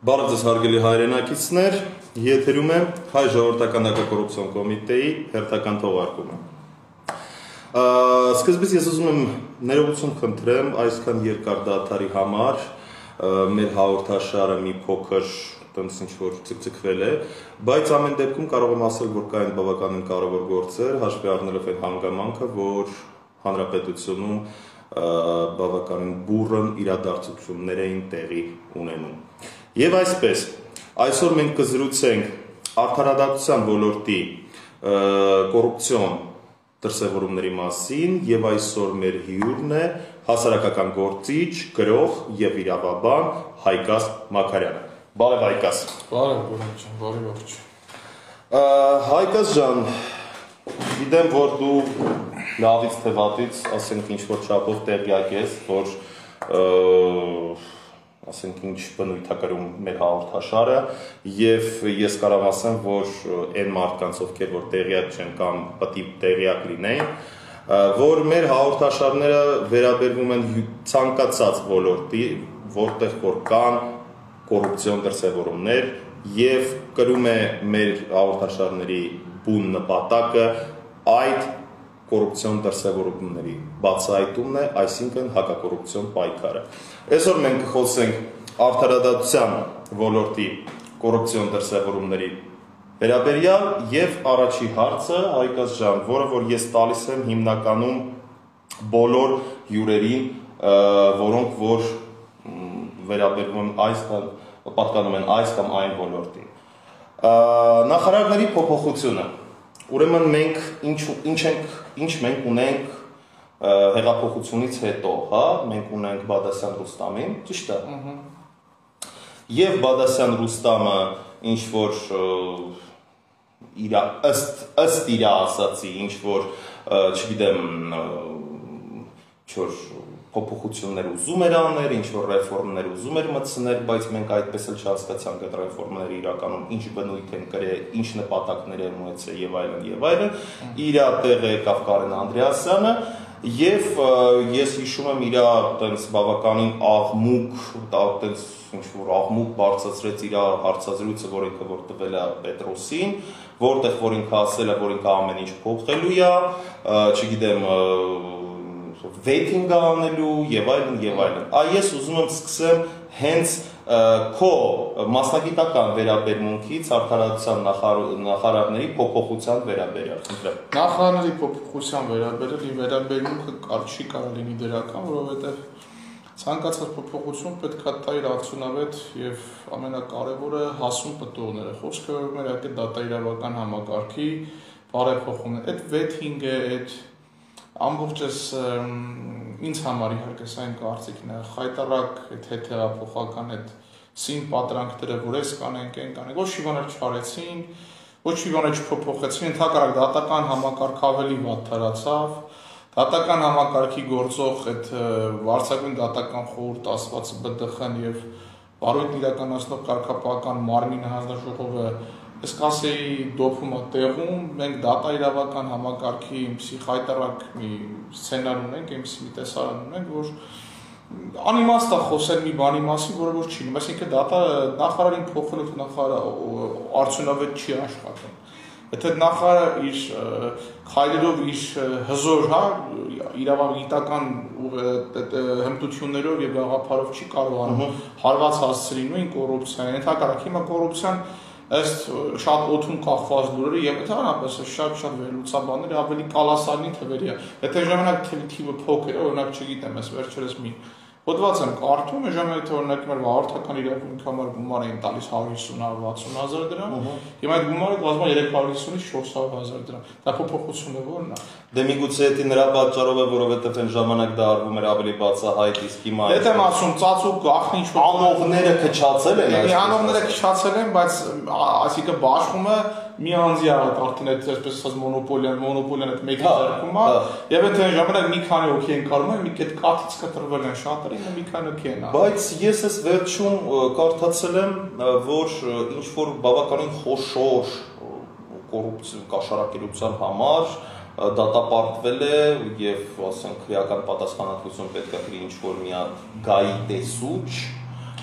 Բարև ձեզ հարգելի հայրենակիցներ, եթերում է հայ ժողովրդական ակակորուպցիոն կոմիտեի հերթական թողարկումը։ Սկզբից ես ուզում եմ ներողություն խնդրեմ այսքան երկար դաթարի համար, մեր հաղորդաշարը մի փոքր տենց ինչ որ ցկցկվել է, բայց ամեն դեպքում կարող եմ ասել, որ կային բավականին կարևոր գործեր, հաշվի առնելով այն հանգամանքը, որ հանրապետությունում բավականին բուրըն իրադարձություններ էին տեղի ունենում։ Եվ այսպես, այսօր մենք կզրուցենք արդարադատության ոլորտի կոռուպցիոն դրսևորումների մասին եւ այսօր մեր հյուրն է հասարակական գործիչ, գրող եւ իրավաբան Հայկաս Մակարյանը։ Բարև Հայկաս։ Բարև, Գորան ջան, բարև ողջ։ Հայկաս ջան, գիտեմ որ դու լավից թե վատից, ասենք ինչ որ չափով տեղյակ ես, որ ասենք ինչ բնույթ է կրում մեր հաղորդաշարը եւ ես կարող ասեմ որ այն մարդկանց ովքեր որ տեղյակ չեն կամ պետք է տեղյակ լինեն որ մեր հաղորդաշարները վերաբերվում են ցանկացած ոլորտի որտեղ որ կան կոռուպցիոն դրսևորումներ եւ կրում է մեր հաղորդաշարների բուն նպատակը այդ կոռուպցիոն դրսևորումների բացահայտումն է, այսինքն հակակոռուպցիոն պայքարը։ Այսօր մենք կխոսենք արդարադատության ոլորտի կոռուպցիոն դրսևորումների վերաբերյալ եւ առաջի հարցը Հայկաս ջան, որը որ ես տալիս եմ հիմնականում բոլոր հյուրերին, որոնք որ վերաբերվում են այս պատկանում են այս կամ այն ոլորտին։ Նախարարների փոփոխությունը Ուրեմն մենք ինչ ինչ ենք ինչ մենք ունենք հեղափոխությունից հետո, հա, մենք ունենք Բադասյան Ռուստամին, ճիշտ է։ Ահա։ Եվ Բադասյան Ռուստամը ինչ որ իր ըստ ըստ իր ասացի, ինչ որ չգիտեմ, ինչ որ փոփոխություններ ուզում էր անել, ինչ որ ռեֆորմներ ուզում էր մտցնել, բայց մենք այդպես էլ չհասկացանք այդ ռեֆորմները իրականում ինչ բնույթ են կրել, ինչ նպատակներ են ունեցել եւ այլն եւ այլն։ Իր տեղը եկավ Կարեն Անդրեասյանը եւ ես հիշում եմ իր այտենց բավականին աղմուկ, այտենց ինչ որ աղմուկ բարձրացրեց իր հարցազրույցը, որ ինքը որ տվել է Պետրոսին, որտեղ որ ինքը ասել է, որ ինքը ամեն ինչ փոխելու է, չգիտեմ, վեյթինգ անելու եւ այլն եւ այլն։ Այ ես ուզում եմ սկսեմ հենց քո մասնագիտական վերաբերմունքից արդարացան նախարարների փոփոխության վերաբերյալ։ Խնդրեմ։ Նախարարների փոփոխության վերաբերյալ ի վերաբերմունքը կարճի կարող լինի դրական, որովհետեւ ցանկացած փոփոխություն պետք է տա իր արդյունավետ եւ ամենակարևորը հասուն պտուղները։ Խոսքը մեր այդ դատաիրավական համակարգի բարեփոխումն է։ Այդ վեթինգը, այդ ամբողջս ինձ համար իհարկե սա իմ կարծիքն է խայտարակ այդ հետեւափոխական այդ սին պատրանքները որ էս կանենք են կանենք ոչ մի բաներ չարեցին ոչ մի բաներ չփոփոխեցին ընդհակառակ դատական համակարգ ավելի վատ թարացավ դատական համակարգի գործող այդ վարչագույն դատական խորհուրդ ասված ԲԴԽ-ն եւ բարույթ իրականացնող կարգապահական մարմինը հանձնաժողովը Ես կասեի դոփումը տեղում մենք դատա իրավական համակարգի ինչի խայտարակ մի սցենար ունենք, ինչի մի տեսարան ունենք, որ անիմաստ է խոսել մի բանի մասին, որը որ չի լինում։ Այսինքն դատա նախարարին փոխելով նախարար արդյունավետ չի աշխատում։ Եթե նախարարը իր քայլերով իր հզոր, հա, իրավագիտական հմտություններով եւ գաղափարով չի կարողանում հարված հասցրի նույն կոռուպցիան։ Ենթակառք հիմա կոռուպցիան ըստ շատ օթում կախված լուրերը եւ ընդհանրապես շատ-շատ վերլուծաբանները ավելի կալասանի թվերի է։ Եթե ժամանակ թիվը փոքր է, օրինակ չգիտեմ, ես վերջերս մի Հոդված եմ կարդում, ժամանակ օրինակ մեր վարորդական իրավունքի համար գումար էին տալիս 150-60000 դրամ, հիմա այդ գումարը կազմում է 350-ից 400000 դրամ։ Դա փոփոխություն է ո՞րն է։ Դե միգուցե դա նրա պատճառով է, որովհետև այն ժամանակ դա արվում էր ավելի բացահայտ, իսկ հիմա Դե եմ ասում, ծածուկ ախնի ինչ անողները քչացել են, այսինքն անողները քչացել են, բայց այսինքն բաշխումը մի անձի արդ արդեն այդ այսպես ասած մոնոպոլիան, մոնոպոլիան այդ մեկի ձեռքում է, եւ այդ այն ժամանակ մի քանի հոգի են կարում, մի կետ կաթից կտրվել են շատերը, ինը մի քանի հոգի են։ Բայց ես էս վերջում կարդացել եմ, որ ինչ որ բավականին խոշոր կոռուպցիա կաշառակերության համար դատապարտվել է եւ ասենք քրեական պատասխանատվություն պետք է գրի ինչ որ մի հատ գայի տեսուչ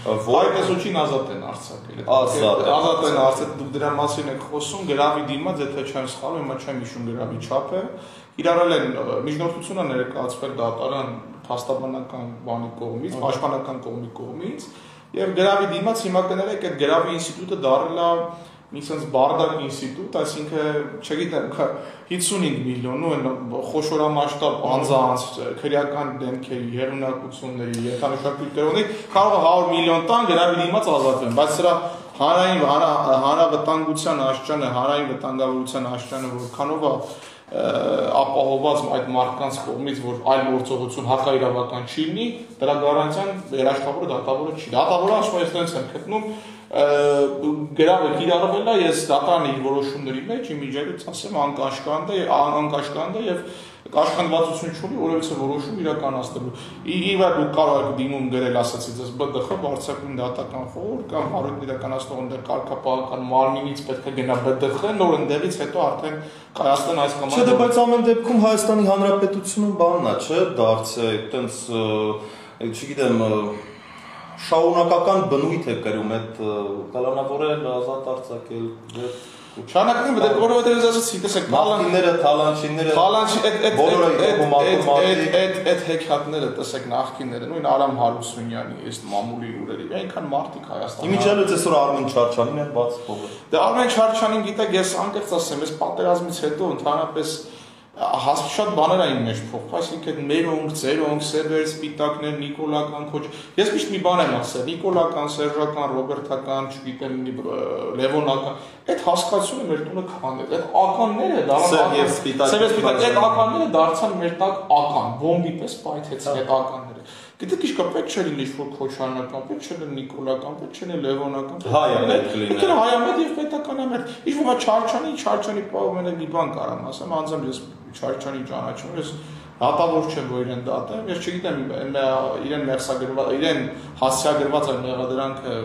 որ այսօչին ազատ են արձակել։ Ազատ ազատ են արձակել, դուք դրա մասին եք խոսում, գրավի դիմաց, եթե չեմ սխալվում, հիմա չեմ հիշում գրավի չափը։ Իրարել են միջնորդությունը ներկայացվել դատարան փաստաբանական բանի կողմից, պաշտպանական կողմի կողմից, եւ գրավի դիմաց հիմա կներեք այդ գրավի ինստիտուտը դառել է մի sense բարդակ ինստիտուտ, այսինքն, չգիտեմ, 55 միլիոն ու այն խոշորամասշտաբ անձանց քրեական դեմքերի, հերունակությունների, ենթամշակույթների կարող է 100 միլիոն տան գրավի դիմաց ազատվեն, բայց սրա հանրային հանրավտանգության աշճանը, հանրային վտանգավորության աշճանը որքանով է ապահովված այդ մարդկանց կողմից, որ այլ գործողություն հակաիրավական չի լինի, դրա գարանտիան երաշխավորը դատավորը չի։ Դատավորը ես դրանց եմ գտնում գրավը կիրառվել է, ես դատարանի որոշումների մեջ իմիջիայլից ասեմ անկաշկանդ է, անկաշկանդ է եւ կաշխանդվածություն չունի որևէ որոշում իրականացնելու։ Իվա դու կարող եք դիմում գրել ասացի ձեզ ԲԴԽ բարձրակույն դատական խորհուրդ կամ հարույթ իրականացնող ընդեր կարգապահական մարմինից պետք է գնա ԲԴԽ, նոր ընդերից հետո արդեն կայացնեն այս կամ այն։ Չէ, դե բայց ամեն դեպքում Հայաստանի Հանրապետությունը բանն է, չէ, դարձը, այտենց չգիտեմ, շաունակական բնույթ է կրում այդ կալանավորել, ազատ արձակել, Շանակն է, որովհետեւ ես ասացի, տեսեք, նախինները, թալանչիները, թալանչի այդ այդ բոլորը այդ այդ այդ հեքիաթները, տեսեք, նախինները, նույն Արամ Հարությունյանի, այս մամուլի ուրերի, այնքան մարդիկ Հայաստանում։ Իմիջիալից այսօր Արմեն Չարչյանին է բաց փողը։ Դե Արմեն Չարչյանին գիտեք, ես անկեղծ ասեմ, այս պատերազմից հետո ընդհանրապես հաս շատ բաներ այն մեջ փոխվում, այսինքն մերոնք, ձերոնք, սերվեր, սպիտակներ, նիկոլական քոչ։ Ես միշտ մի բան եմ ասել, նիկոլական, սերժական, ռոբերտական, չգիտեմ, լևոնական, այդ հասկացությունը մեր տունը քանել, այդ ականները դառան եւ սպիտակ։ Սերվեր, սպիտակ, այդ ականները դարձան մեր տակ ական, բոմբի պես պայթեցին այդ ականները։ Գիտեք ինչ կա պետք չէ լինի ինչ-որ քոչանական, պետք չէ լինի նիկոլական, պետք չէ լինի լևոնական։ Հայամետ լինի։ Պետք է հայամետ եւ պետականամետ։ Ինչ որ չարչանի, չարչանի պահում են մի բան կարամ ասեմ, անձամբ ես Չարչյանի ճանաչում ես հատավոր չեմ որ իրեն դատեմ ես չգիտեմ իրեն մերսագրված իրեն հասցեագրված այն մեղադրանքը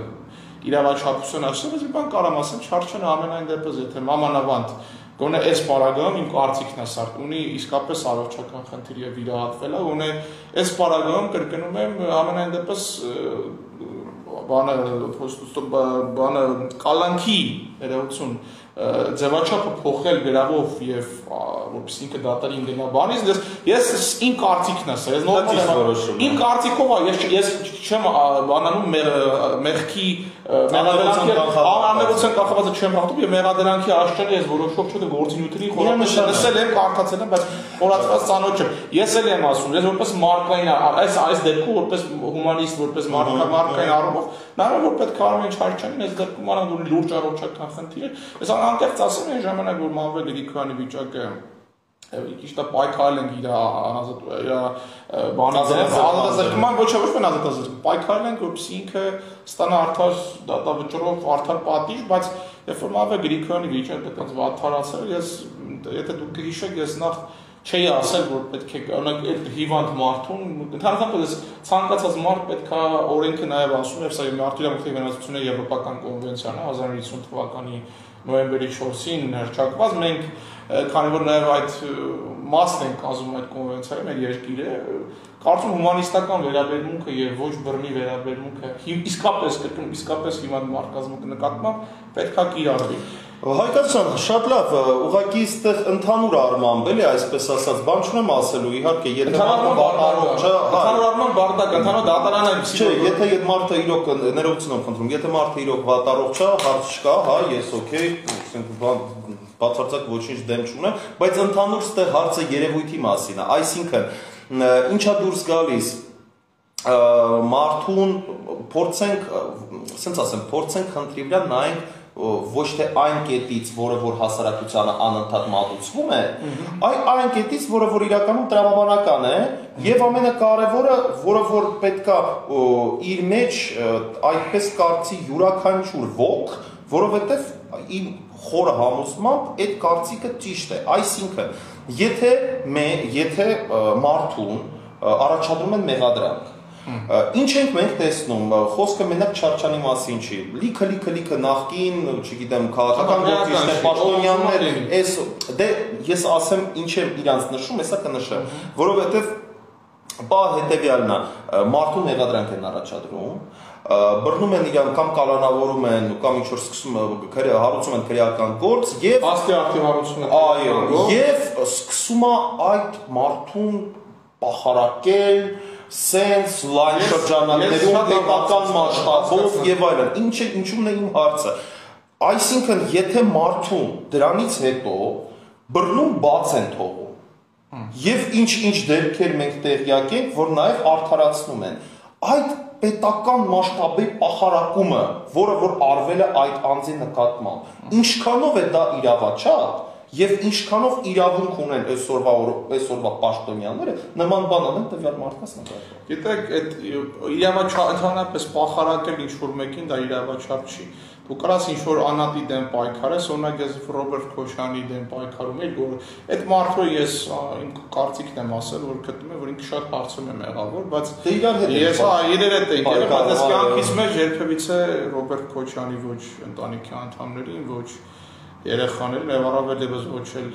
իրավաչափություն ասեմ ես մի բան կարամ ասեմ Չարչյանը ամենայն դեպս եթե մամանավանդ գոնե այս պարագայում իմ կարծիքն է սարք ունի իսկապես առողջական խնդիր եւ վիրահատվել է ունե այս պարագայում կրկնում եմ ամենայն դեպս բանը բանը կալանքի ներողություն ձևաչափը փոխել գրավով եւ որպես ինքը դատարին գնա բանից ես ես իմ կարծիքն է ես նորմալ եմ իմ կարծիքով ես ես չեմ բանանում մեղքի մեղադրանքի անամերության կախվածը չեմ հաղթում եւ մեղադրանքի աշճանը ես որոշող չեմ գործինյութերի խորհրդը լսել եմ կարդացել եմ բայց խորացված ցանոթ չեմ ես էլ եմ ասում ես որպես մարկային այս այս դեպքում որպես հումանիստ որպես մարկային առումով նաեւ որ պետք է արմեն չարչանին այս դեպքում ունի լուրջ առողջական խնդիր ես անկեղծ ասեմ այն ժամանակ որ Մանվել Գրիգորյանի վիճակը ճիշտ է պայքարել ենք իր ազատ իր բանից ազատազրկման ոչ ոչ մեն ազատազրկում պայքարել ենք որպեսզի ինքը ստանա արդար դատավճռով արդար պատիժ բայց երբ որ Մանվել Գրիգորյանի վիճակը այդպես վաթարացել ես եթե դուք գիշեք ես նախ չէի ասել որ պետք է օրինակ այդ հիվանդ մարդուն ընդհանրապես ցանկացած մարդ պետք է օրենքը նաև ասում եւ սա մարդու իրավունքների վնասությունը եվրոպական կոնվենցիան է 1950 թվականի նոյեմբերի 4-ին հրճակված մենք քանի որ նաև այդ մասն ենք կազմում այդ կոնվենցիայի մեր երկիրը կարծում հումանիստական վերաբերմունքը եւ ոչ բռնի վերաբերմունքը իսկապես իսկապես հիմա մարկազմի նկատմամբ պետքա կիրառվի Հայկական շատ լավ, ուղղակի այստեղ ընդհանուր առմամբ էլի այսպես ասած, բան չունեմ ասելու, իհարկե, եթե հա։ ընդհանուր առմամբ բարդակ, ընդհանուր դատարանը Չէ, եթե այդ մարդը իրոք ներողություն խնդրում, եթե մարդը իրոք վատառող չէ, հարց չկա, հա, ես օքեյ, ասենք բան բացարձակ ոչինչ դեմ չունեմ, բայց ընդհանուր ստեղ հարցը երևույթի մասին է, այսինքն ինչա դուրս գալիս մարդուն փորձենք, ասենց ասեմ, փորձենք խնդրի վրա նայենք ոչ թե այն կետից, որը որ հասարակությանը անընդհատ մատուցվում է, այլ այն կետից, որը որ իրականում տրամաբանական է, եւ ամենակարևորը, որը որ պետքա իր մեջ այդպես կարծի յուրաքանչյուր ոգ, որովհետեւ իմ խորը համոզմամբ այդ կարծիքը ճիշտ է։ Այսինքն, եթե մե, եթե մարդուն առաջադրում են մեղադրանք, Ինչ ենք մենք տեսնում, խոսքը մենակ Չարչյանի մասին չի։ Լիքը լիքը լիքը նախքին, չգիտեմ, քաղաքական գործիչներ, պաշտոնյաներ, այս դե ես ասեմ ինչ եմ իրանց նշում, հեսա կնշեմ, որովհետև բա հետեւյալն է, մարդուն մեղադրանք են առաջադրում, բռնում են իրան կամ կալանավորում են կամ ինչ որ սկսում հարուցում են քրեական գործ եւ հաստի արդի հարուցում են այո եւ սկսում է այդ մարդուն պահարակել սենց լայն շրջանակներում պետական մասշտաբով եւ այլն ինչը ինչու՞մն է իմ հարցը այսինքն եթե մարդուն դրանից հետո բռնում բաց են թողում եւ ինչ-ինչ դեպքեր մենք տեղյակ ենք որ նաեւ արդարացնում են այդ պետական մասշտաբի պահարակումը, որը որ արվել է այդ անձի նկատմամբ, ինչքանով է դա իրավաչափ եւ ինչքանով իրավունք ունեն այսօրվա այսօրվա պաշտոնյաները նման բան անեն տվյալ մարդկանց նկատմամբ։ Գիտեք, այդ իրավաչափ ընդհանրապես պահարակել ինչ որ մեկին դա իրավաչափ չի դու կարաս ինչ որ անատի դեմ պայքարես, օրինակ ես Ռոբերտ Քոշյանի դեմ պայքարում եմ, որ այդ մարդը ես իմ կարծիքն եմ ասել, որ գտնում եմ, որ ինքը շատ հարցում է մեղավոր, բայց դե ես հա իրեր հետ ենք, բայց ես կյանքից մեջ երբևիցե Ռոբերտ Քոշյանի ոչ ընտանիքի անդամներին, ոչ երեխաներին եւ առավել եւս ոչ էլ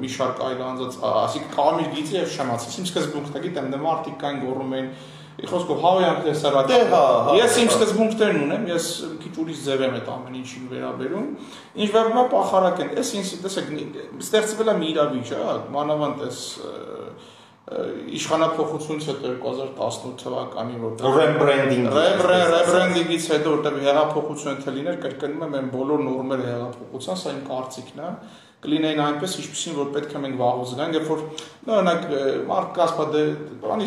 մի շարք այլ անձած, ասիկ Կամիլ գիծի եւ շամացից։ Իմ սկզբունքն է, գիտեմ, դե մարդիկ կային գոռում են Խոսքով հավայան տեսարակ։ Դե հա, հա։ Ես իմ սկզբունքներն ունեմ, ես քիչ ուրիշ ձև եմ այդ ամեն ինչին վերաբերում։ Ինչ վերաբերում է պախարակեն, ես ինձ տեսեք ստեղծվել է մի իրավիճակ, հա, մանավանդ էս իշխանապողությունից հետո 2018 թվականին որտեղ ռեբրենդինգ ռեբրենդինգից հետո որտեղ հեղափոխություն թե լիներ կրկնում եմ այն բոլոր նորմերը հեղափոխության, սա իմ կարծիքն է կլինեին այնպես, ինչպեսին որ պետք է մենք վաղուց գանք, երբ որ օրինակ մարդ կասպա դե բանի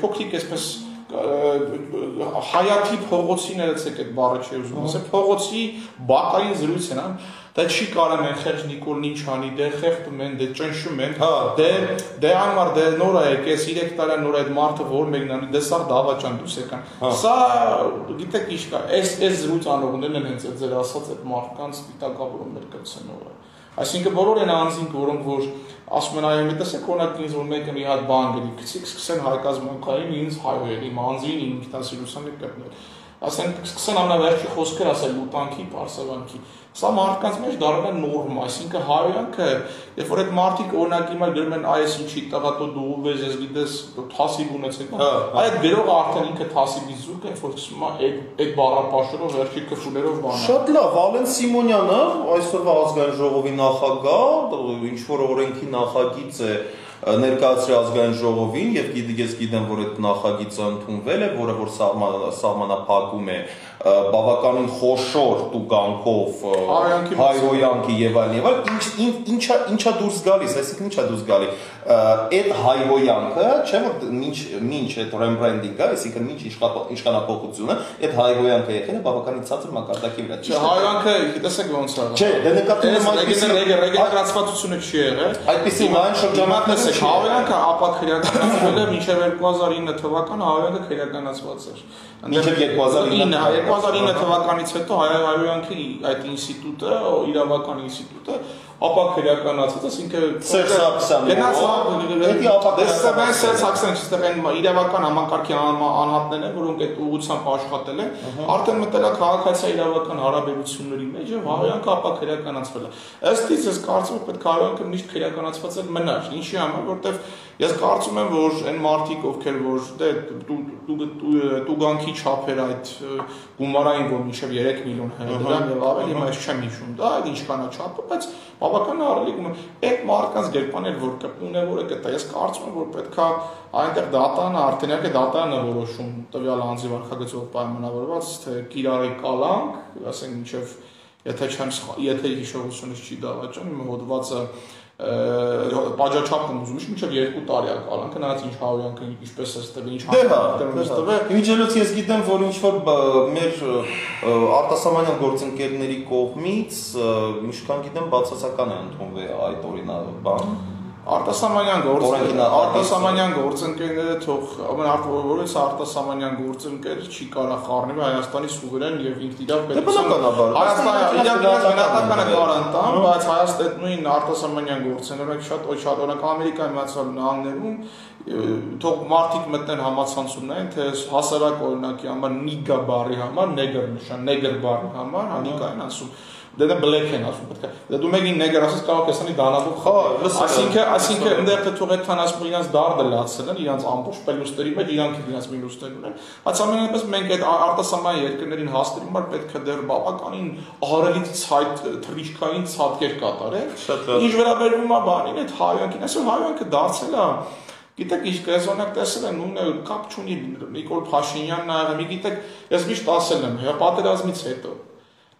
փոքրիկ էսպես հայաթի փողոցին երեցեք այդ բառը չի ուզում ասել փողոցի բակային զրույց են, դա չի կարա մեն խեղճ Նիկոլն ինչ անի, դե խեղդում են, դե ճնշում են, հա դե դե անմար դե նոր է եկես 3 տարի նոր այդ մարդը որ մեկն անի, դե սա դավաճան դուս եկան։ Սա գիտեք ինչ կա, այս այս զրույց անողներն են հենց ձեր ասած այդ մարդկանց սպիտակավորումներ կցնողը։ Այսինքն բոլոր են անձինք, որոնք որ ասում են այո, մի տեսեք օրինակ ինձ որ մեկը մի հատ բան գրի, գցիկ սկսեն հայկազմանքային ինձ հայոյել, իմ անձին, ինքնասիրությանը կպնել ասենք սկսեն ամենավերջի խոսքեր ասել լուտանքի, պարսավանքի։ Սա մարդկանց մեջ դառնում է նորմ, այսինքն հայոյանքը, երբ որ այդ մարդիկ օրինակ իմալ գրում են այս ինչի տղատո դու վեզ ես գիտես թասիբ ունեցեք, հա, հա։ այդ գրողը արդեն ինքը թասիբի զուրկ է, որ սկսում է այդ այդ բառապաշտերով վերջի քֆուներով բանը։ Շատ լավ, Վալեն Սիմոնյանը այսօրվա ազգային ժողովի նախագահ, ինչ որ օրենքի նախագիծ է ներկայացրի ազգային ժողովին եւ ես գիտեմ որ այդ նախագիծը ընդունվել է, որը որ սահմանափակում է բավականին խոշոր տուգանքով հայրոյանքի եւ այլն եւ այլն ինչ ինչա ինչա դուրս գալիս այսինքն ինչա դուրս գալի այդ հայրոյանքը չէ որ ինչ ինչ այդ ռեմբրենդինգը այսինքն ինչ իշխանապողությունը այդ հայրոյանքը եկել է բավականին ցածր մակարդակի վրա չէ հայրոյանքը տեսեք ոնց է չէ դե նկատում եմ այդպեսի ռեգեներացվածությունը չի եղել այդպեսի լայն շրջանակներ տեսեք հայրոյանքը ապա քրեականացվել է մինչև 2009 թվականը հայրոյանքը քրեականացված էր մինչև 2009 2009 թվականից հետո հայոյանքի այդ ինստիտուտը, իրավական ինստիտուտը ապա քրեականացած, ասինքն Սերժ Սարգսյանը։ Գնաց էդի ապա դեսը Սերժ Սարգսյանը այստեղ այն իրավական համակարգի անհատներն են, որոնք այդ ուղղությամբ աշխատել են, արդեն մտել է քաղաքացիական իրավական հարաբերությունների մեջ եւ հայոյանքը ապա քրեականացվել է։ Ըստ իս ես կարծում եմ պետք է հայոյանքը միշտ քրեականացված էլ մնար։ Ինչի համար, որտեվ ես կարծում եմ, որ այն մարդիկ, ովքեր որ դե տուգանքի չափեր այդ գումարային որ մինչև 3 միլիոն դրամ եւ ավելի մեծ չեմ հիշում, դա այդ ինչքան է չափը, բայց բավական ահռելի գումար։ Այդ մարդկանց գերպանել որ կպուն է որը կտա, ես կարծում եմ որ պետքա այնտեղ դատանը արդեն իհարկե դատանը որոշում տվյալ անձի վարքագծով պայմանավորված թե կիրառի կալանք, ասենք մինչև եթե չեմ եթե հիշողությունից չի դավաճան, իմ հոդվածը բաժաչափն ուզում եմ մինչև 2 տարի է կալանքը նրանց ինչ հավյանքը ինչպես է ստվել ինչ դե հա ստվել Իմիջելոց ես գիտեմ որ ինչ որ մեր արտասահմանյան գործընկերների կողմից ինչքան գիտեմ բացասական է ընդունվել այդ օրինակ բան Արտասամանյան գործ արտասամանյան գործընկերները թող ամեն որից արտասամանյան գործընկեր չի կարող խառնել Հայաստանի սուվերեն եւ ինքնիրավ պետություն։ Հայաստանը իրավիճակը բնականը կարող ընտան, բայց Հայաստան նույն արտասամանյան գործընկերները շատ ոչ շատ օրինակ Ամերիկայի Միացյալ Նահանգներում թող մարդիկ մտնեն համացանցումներին, թե հասարակ օրինակի համար նիգա բարի համար, նեգր նշան, նեգր բարի համար, հանիկային ասում դե դա black են ասում պետք է դե դու մեկին նեգր ասես կարող ես անի դանալու խա այսինքն այսինքն այնտեղ թե թող այդ թանասում իրանց դարդը լացել են իրանց ամբողջ պելուստերի մեջ իրանք իրանց մինուսներ ունեն բայց ամենայնպես մենք այդ արտասահման երկրներին հասնելու համար պետք է դեռ բավականին ահարելի ցայտ թռիչքային ցածկեր կատարել ինչ վերաբերվում է բանին այդ հայանքին այսօր հայանքը դարձել է Գիտեք, ինչ կեզոնակ տեսել են, նույնը կապ չունի Նիկոլ Փաշինյանն ա եղել։ Գիտեք, ես միշտ ասել եմ, հա պատերազմից հետո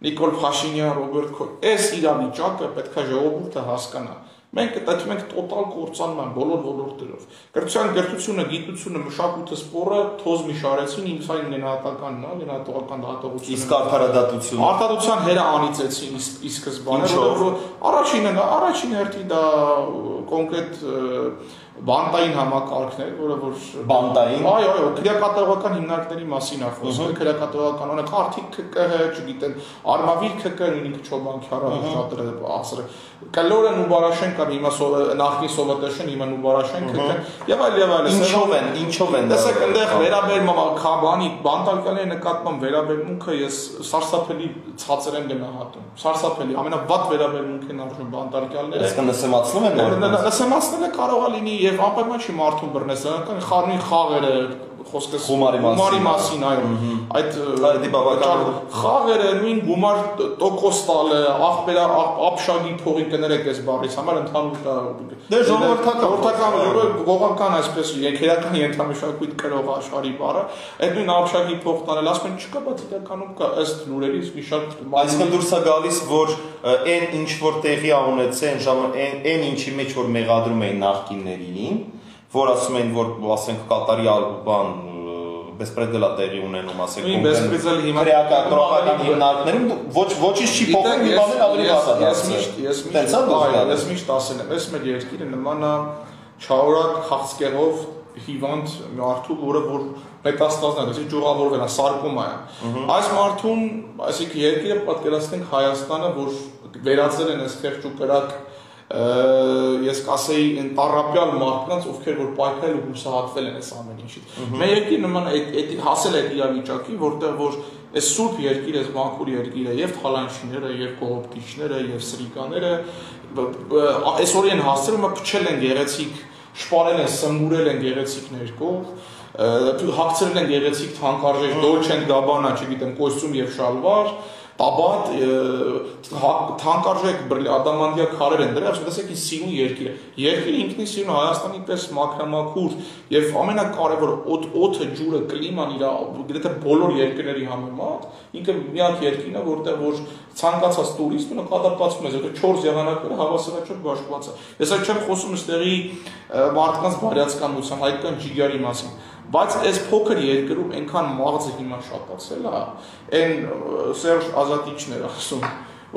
Նիկոլ Փաշինյան, Ռոբերտ Քոչ, այս իրավիճակը պետքա ժողովուրդը հասկանա։ Մենք դատում ենք տոտալ կործանման բոլոր ոլորտերով։ Կրթության, գերտությունը, գիտությունը, մշակույթը, սպորը թոզ մի շարեցին, ինձ այն գնահատականն է, գնահատական դատողությունը։ Իսկ արդարադատությունը։ Արտադրության հերը անիծեցին ի սկզբանե, որովհետև առաջինը, առաջին հերթին դա կոնկրետ բանտային համակարգներ, որը որ բանտային։ Այո, այո, քրեակատողական հիմնարկների մասին է խոսքը, քրեակատողական օրը քարտիկ ԿՀ, չգիտեմ, արմավիր ԿՀ, նույնիսկ Չոբանկյանը շատ ասրը Կլորը Նուբարաշենկան հիմա նախկին Սովետաշեն հիմա Նուբարաշենկը եւ այլ եւ այլ ինչով են ինչով են տեսեք այնտեղ վերաբերմամբ քաբանի բանտարկալների նկատմամբ վերաբերմունքը ես սարսափելի ցածր եմ գնահատում սարսափելի ամենավատ վերաբերմունքն արժում բանտարկալները այսինքն նսեմացնում են նսեմացնելը կարող է լինի եւ անպայման չի մարդուն բռնես խառնի խաղերը խոսքս գումարի մասին գումարի մասին այո այդ դի բավական խաղերը նույն գումար տոկոս տալը աղբերա ապշագի փողի կներեք այս բառից համար ընդհանուր դա դե ժողովրդական ժողովրդական գողական այսպես երկերական ենթամշակույթ կրող աշխարհի բառը այդ նույն ապշագի փող տանել ասում են չկա բայց իրականում կա ըստ լուրերից մի շարք այսինքն դուրս է գալիս որ այն ինչ որ տեղի ա ունեցել այն այն ինչի մեջ որ մեղադրում էին նախկիններին որ ասում են որ ասենք կատարի բան բեսպրեդելա տեղի ունենում, ասենք բեսպրեդել հիմա ռեակատորական հիմնարկներում ոչ ոչինչ չի փոխվում, մի բաներ ավելի բաց է դարձել։ Ես միշտ ես միշտ ասել եմ, այս մեր երկիրը նման է չարորակ խաղցկեղով հիվանդ մարդու, որը որ մետաստազն է, այսինքն ճյուղավորվել է, սարկում է։ Այս մարդուն, այսինքն երկիրը պատկերացնենք Հայաստանը, որ վերածել են այս խեղճ ու կրակ ես կասեի ընտարապյալ մարդկանց, ովքեր որ պայքարել ու հուսահատվել են այս ամեն ինչից։ երկիրը նման այդ հասել է իրավիճակի, որտեղ որ այս սուրբ երկիրը, այս մանկուր երկիրը եւ թալանչիները, եւ կողոպտիչները, եւ սրիկաները այսօր են հասցրել, մա փչել են գեղեցիկ, շպարել են, սնգուրել են գեղեցիկ ներկով, հացրել են գեղեցիկ թանկարժեք Dolce & Gabbana, չգիտեմ, կոստյում եւ շալվար, տաբատ թանկարժեք ադամանդիա քարեր են դրել, ասում տեսեք, սիրուն երկիր է։ Երկիրը ինքնին սիրուն Հայաստանի պես մաքրամաքուր եւ ամենակարևորը օդ օդը, ջուրը, կլիման իր գրեթե բոլոր երկրների համեմատ, ինքը միակ երկիրն է, որտեղ որ ցանկացած տուրիստ նկատակացում է, որտեղ 4 եղանակները հավասարաչափ բաշխված է։ Ես այդ չեմ խոսում ըստեղի մարդկանց բարյացկանության, հայկական ջիգարի մասին բայց այս փոքր երկրում այնքան մաղձը հիմա շատացել է, այն Սերժ Ազատիչն էր ասում,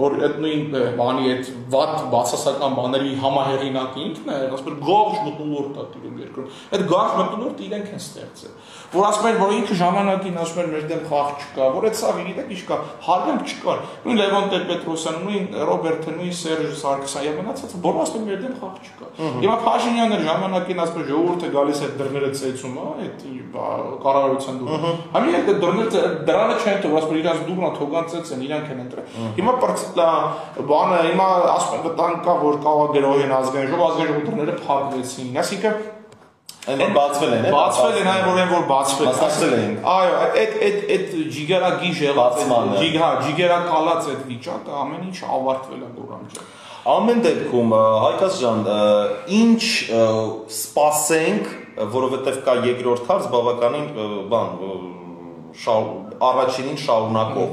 որ այդ նույն բանի այդ վատ բացասական բաների համահեղինակը ինքն է, ասում էր գողջ մտնոլորտ է տիրում երկրում։ Այդ գողջ մտնոլորտը իրենք են ստեղծել։ Որ ասում են, որ ինքը ժամանակին ասում էր մեր դեմ խաղ չկա, որ այդ սա գիտեք ինչ կա, հարգանք չկար։ Նույն Լևոն Տեր-Պետրոսյանը, նույն Ռոբերտը, նույն Սերժ Սարգսյանը, մնացածը բոլորը ասում են մեր դեմ խաղ չկա։ Հիմա Փաշինյանը ժամանակին ասում է ժողովուրդը գալիս է դռները ծեծում, հա, այդ կառավարության դուր։ Համի այդ դռները դրանը չեն թող, ասում իրանց դուրնա թողան ծեծեն, իրանք են ընտրել։ Հիմա բանը հիմա ասում են վտանգ կա, որ կա գրող են ազգային ժողով, ազգային ժողովի դռները փակվեցին։ Այսինքն Այն որ բացվել են, բացվել են այն որ այն որ բացվել են, հաստատվել են։ Այո, այդ այդ այդ ջիգերագի ժեղացման, ջիգա, հա, ջիգերակալած այդ վիճակը ամեն ինչ ավարտվել է գորանջը։ Ամեն դեպքում Հայկաս ջան, ինչ սпасենք, որովհետև կա երկրորդ հարց բավականին բան առաջինին շարունակող։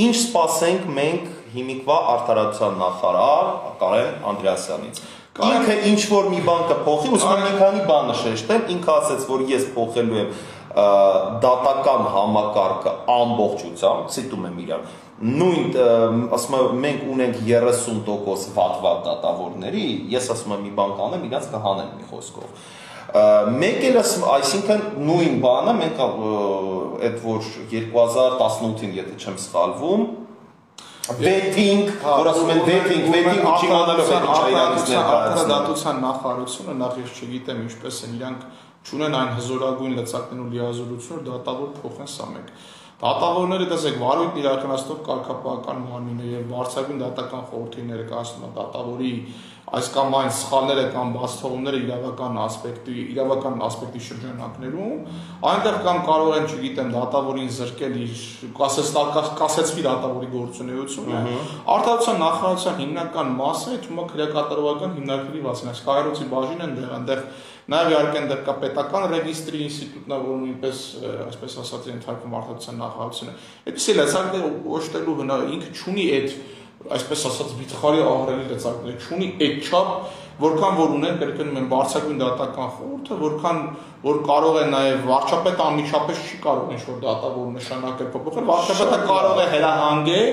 Ինչ սпасենք մենք հիմիկվա արտարացության նախարար Կարեն Անդրեասյանից։ Ինքը ինչ որ մի բան կփոխի, ուսման մի քանի բան նշեշտեմ, ինքը ասաց, որ ես փոխելու եմ դատական համակարգը ամբողջությամբ, ցիտում եմ իրար։ Նույն ասում եմ մենք ունենք 30% վատվատ դատավորների, ես ասում եմ մի բան կանեմ, իրանց կհանեմ մի խոսքով մեկ էլ այսինքն նույն բանը մենք այդ որ 2018-ին եթե չեմ սխալվում վետինգ, որ ասում են վետինգ, վետինգ չիմանալով է ինչ իրանից ներկայացնում։ Դատության նախարարությունը նախ ես չգիտեմ ինչպես են իրանք ճունեն այն հզորագույն լծակներն ու լիազորությունը դատավոր փոխեն սա մեկ։ Դատավորները դասեք վարույթ իրականացնող կարգապահական մարմինը եւ բարձրագույն դատական խորհրդի ներկայացնում է դատավորի այս կամ այն սխալները կամ բացթողումները իրավական ասպեկտի իրավական ասպեկտի շրջանակներում այնտեղ կամ կարող են, չգիտեմ, դատավորին զրկել իր կասեցվի դատավորի գործունեությունը արտադրության նախարարության հիմնական մասը թվում է քրեակատարողական հիմնարկների վասն այս կայարոցի բաժին են դեռ այնտեղ Նաև իհարկե այնտեղ կա պետական ռեգիստրի ինստիտուտն է, որը նույնպես այսպես ասած ենթարկվում արտադրության նախարարությունը։ Այդպես էլ է, սա օշտելու հնա ինքը ճունի այդ այսպես ասած վիճխարի ահրելի լծակներ չունի այդ չափ որքան որ ունեն կրկնում են բարձրագույն դատական խորհուրդը որքան որ կարող է նաև վարչապետը անմիջապես չի կարող ինչ որ դատավոր նշանակել փոփոխել վարչապետը կարող է հրահանգել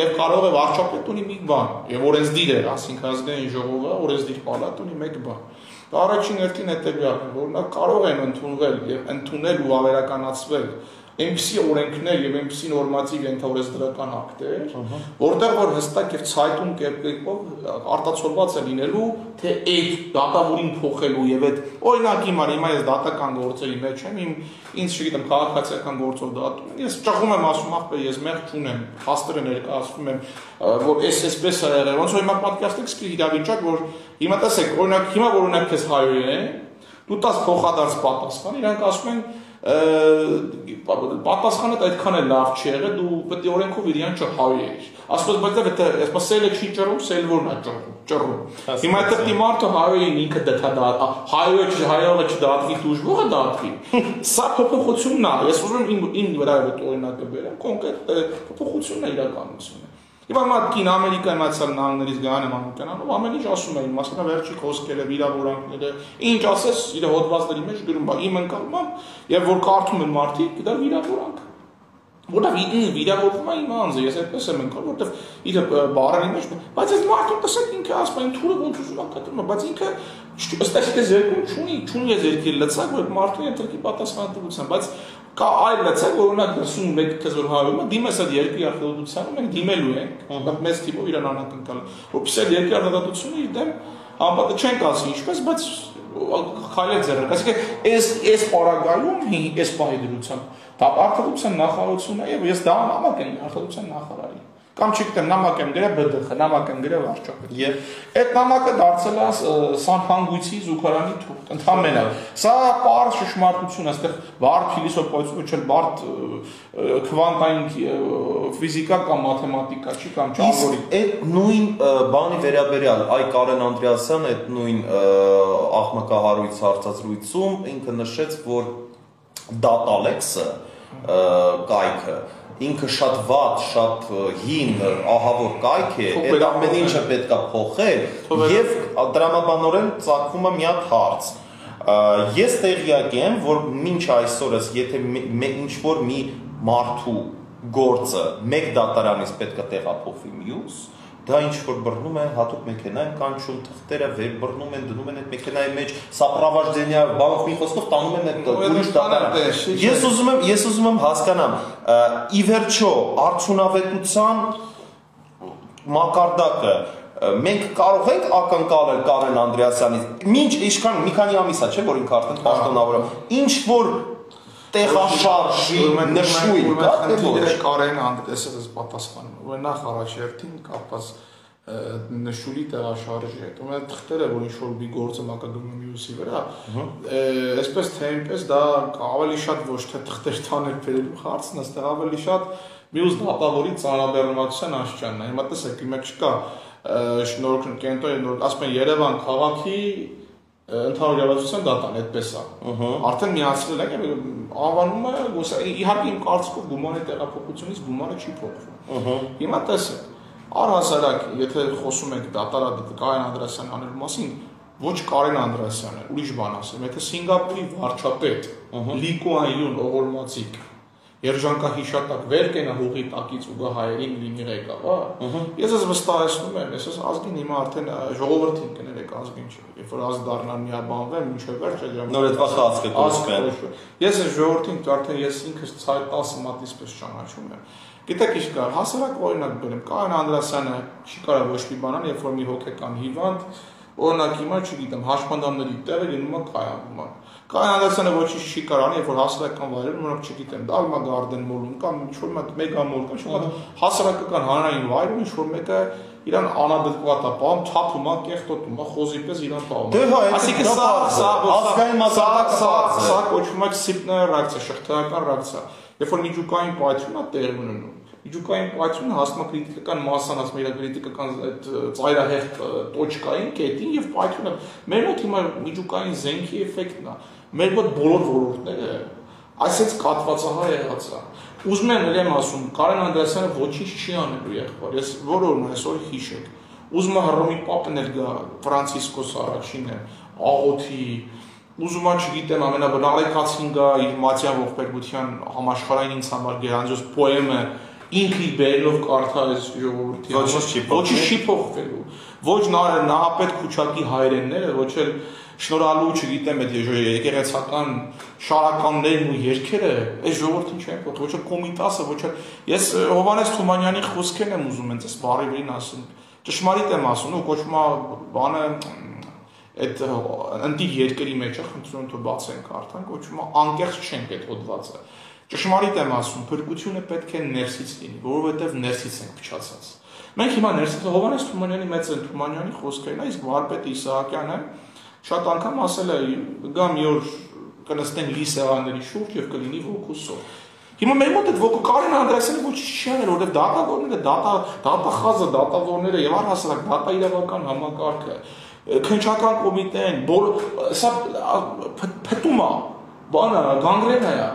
եւ կարող է վարչապետ ունի մի բան եւ օրենսդիր է ասինքն ազգային ժողովը օրենսդիր պալատ ունի մեկ բան դա առաջին հերթին հետեւյալն է որ նա կարող են ընդունվել եւ ընդունել ու ավերականացվել այնպիսի օրենքներ եւ այնպիսի նորմատիվ ենթաուրեսդրական ակտեր, որտեղ որ հստակ եւ ցայտուն կերպով արտացոլված է լինելու, թե այդ դատավորին փոխելու եւ այդ օրինակի համար հիմա ես դատական գործերի մեջ եմ, իմ ինձ չգիտեմ քաղաքացիական գործով դատում եմ, ես ճղում եմ ասում ախպե ես մեղ չունեմ, հաստերը ներկայացնում եմ, որ էս էսպես է եղել, ոնց որ հիմա պատկերացնեք սկի իրավիճակ, որ հիմա տեսեք, օրինակ հիմա որ օրինակ քեզ հայոց է, դու տաս փոխադարձ պատասխան, իրանք ասում են պատասխանը այդքան է լավ չի եղել, դու պետք է օրենքով իրան չհայեր։ Ասում բայց դա այսպես սելը չի ճռում, սել որն է ճռում, ճռում։ Հիմա այդ տի մարդը հայերին ինքը դթա դա, հայերը չի հայերը չդատվի, դուժվողը դատվի։ Սա փոփոխությունն է։ Ես ուզում իմ իմ վրա այդ օրինակը բերեմ, կոնկրետ փոփոխությունն է իրականությունը։ Եվ ամա կին Ամերիկայի մացալ նահանգներից գան եմ ամերիկանանով ամեն ինչ ասում էին, մասնա վերջի խոսքերը, վիրավորանքները, ինչ ասես իր հոդվածների մեջ գրում, բա իմ ընկալմամբ եւ որ կարդում են մարդիկ, դա վիրավորանք որտեվ վիրավորվում է իմ անձը, ես այդպես եմ ընկալ, որտեվ իր բարերի մեջ, բայց այս մարդուն տեսեք ինքը ասում են թուրը ոնց ուզում է կտրում, բայց ինքը ըստ այսպես երկում չունի, չունի ես երկի լծակ, որ մարդու ենթարկի պատասխանատվության, բայց կա այլ լծակ, որ օրինակ դրսում մեկ քեզ որ հայում է, դիմես այդ երկրի արտադրությանը, մենք դիմելու ենք, բայց մեծ տիպով իրան անակնկալ, որպես այդ երկրի արտադրությունը իր դեմ անպատը չենք ասի ինչպես, բայց քայլել ձեռը։ Այսինքն այս այս պարագայում այս պահի դրությամբ դա արտադրության նախարարությունն է եւ ես դա համակ եմ արտադրության նախարարի կամ չգիտեմ նամակ եմ գրել ԲԴԽ, նամակ եմ գրել վարչապետ։ Եվ այդ նամակը դարձել է Սանհանգույցի զուգարանի թուղթ։ Ընդհանրապես սա պարզ շշմարտություն է, այստեղ բարդ փիլիսոփայություն չէ, բարդ քվանտային ֆիզիկա կամ մաթեմատիկա չի կամ ճանաչորի։ Այդ նույն բանի վերաբերյալ այ Կարեն Անդրեասյան այդ նույն աղմկահարույց հարցազրույցում ինքը նշեց, որ Dataalex-ը կայքը ինքը շատ վատ, շատ հին, ահավոր կայք է, այդ ամեն ինչը պետքա փոխել եւ դրամաբանորեն ցակվում է մի հատ հարց։ Ես տեղյակ եմ, որ մինչ այսօրս եթե ինչ որ մի մարդու գործը մեկ դատարանից պետքա տեղափոխվի մյուս, դա ինչ որ բռնում է հատուկ մեքենայում կանչում թղթերը վեր բռնում են դնում են այդ մեքենայի մեջ սապրավաժդենիա բանով մի խոսքով տանում են այդ ուրիշ դատարան ես ուզում եմ ես ուզում եմ հասկանամ ի վերջո արդյունավետության մակարդակը մենք կարող ենք ակնկալել Կարեն Անդրեասյանից ինչ ինչքան մի քանի ամիս է չէ որ ինքը արդեն պաշտոնավոր ինչ որ տեղաշարժի նշույլ կա թե ոչ Կարեն Անդրեասը դες պատասխանում որ նախ առաջերտին կապված նշուլի տեղաշարժի հետ։ Ուրեմն թղթերը, որ ինչ որ մի գործը մակագրում մյուսի վրա, այսպես թե այնպես դա ավելի շատ ոչ թե թղթեր տանել բերելու հարցն է, այստեղ ավելի շատ մյուս դատավորի ծանրաբեռնվածության աշճանն է։ Հիմա տեսեք, հիմա չկա շնորհք կենտո, ասում են Երևան քաղաքի ընդհանուր իրավասության դատան այդպես է։ Արդեն միացրել են եւ անվանումը իհարկե իմ կարծիքով գումարի տեղափոխությունից գումարը չի փոխվում։ Հիմա տեսեք, առհասարակ, եթե խոսում ենք դատարան Կարեն Անդրեասյան անելու մասին, ոչ Կարեն Անդրեասյանը, ուրիշ բան ասեմ, եթե Սինգապուրի վարչապետ Լիկո Այլուն ողորմածիկ երջանկահիշատակ վեր կենա հողի տակից ու գա հայերին լինի ղեկավ, հա։ Ես ես վստահեցնում եմ, ես ես ազգին հիմա արդեն ժողովրդին կներեք ազգին չէ։ Երբ որ ազգ դառնան միաբանվեն, ինչը վերջը դրամ։ Նոր այդ վախը ազգը կոչվեն։ Ես ես ժողովրդին արդեն ես ինքս 10 մատից պես ճանաչում եմ։ Գիտեք ինչ կար, հասարակ օրինակ բերեմ, Կարեն Անդրասյանը չի կարող ոչ մի բանան, երբ որ մի հոգեկան հիվանդ Օրինակ հիմա չգիտեմ, հաշմանդամների տեղը լինում է կայանում։ Կայան Անդրեասյանը ոչինչ չի կարող, երբ որ հասարակական վայրերում, օրինակ չգիտեմ, Դալմա Գարդեն մոլում կամ ինչ-որ մի մեգա մոլ կամ ինչ-որ հասարակական հանրային վայրում ինչ-որ մեկը իրան անադեկվատ է պահում, թափում է, կեղտոտում է, խոզի պես իրան պահում։ Դե հա, այսինքն սա սա ազգային մակարդակը սա կոչվում է սիպնա ռեակցիա, շղթայական ռեակցիա։ Երբ որ միջուկային պայթյուն է տեղի ունենում, միջուկային պայթյունը հասնում է քրիտիկական մասսան, ասում է քրիտիկական այդ ծայրահեղ տոճկային կետին եւ պայթյունը մեր մոտ հիմա միջուկային զենքի էֆեկտն է մեր մոտ բոլոր ոլորտները այսպես կատվածահար եղած է ուզում եմ ելեմ ասում Կարեն Անդրեասյանը ոչինչ չի անելու եղբայր ես որորն այսօր հիշեք ուզում եմ Հռոմի Պապն էլ գա Ֆրանցիսկոս առաջինը աղոթի ուզում եմ չգիտեմ ամենաբնարեկացին գա իր Մատյան ողբերգության համաշխարհային ինձ համար գերանձոս պոեմը ինքը բերելով կարդա այս ժողովրդի ոչինչ չի ոչինչ չի փոխվելու ոչ նահապետ Քուչակի հայրենները ոչ էլ շնորհալու, չգիտեմ, այդ եկեղեցական շարականներն ու երգերը, այս ժողովրդին չեն փոխ, ոչ էլ կոմիտասը, ոչ էլ ես Հովանես Թումանյանի խոսքերն եմ ուզում ինձ բարի վրին ասում։ Ճշմարիտ եմ ասում, ու կոչվում է բանը այդ ընտիր երկրի մեջ է, խնդրում թող բացենք արդեն, կոչվում է անկեղծ չենք այդ հոդվածը։ Ճշմարիտ եմ ասում, փրկությունը պետք է ներսից լինի, որովհետև ներսից ենք փչացած։ Մենք հիմա ներսից Հովանես Թումանյանի մեծ Թումանյանի խոսքերն է, իսկ Վարպետ Իսահակյանը շատ անգամ ասել է գա մի օր կնստեն լի սեղանների շուրջ եւ կլինի ոգուսով Հիմա մեր մոտ այդ ոգու Կարեն Անդրեասյանը ոչինչ չի անել, որովհետև դատավորները, դատա դատախազը, դատավորները եւ առհասարակ դատա իրավական համակարգը, քնչական կոմիտեն, սա փտում է, բանը գանգրենա է,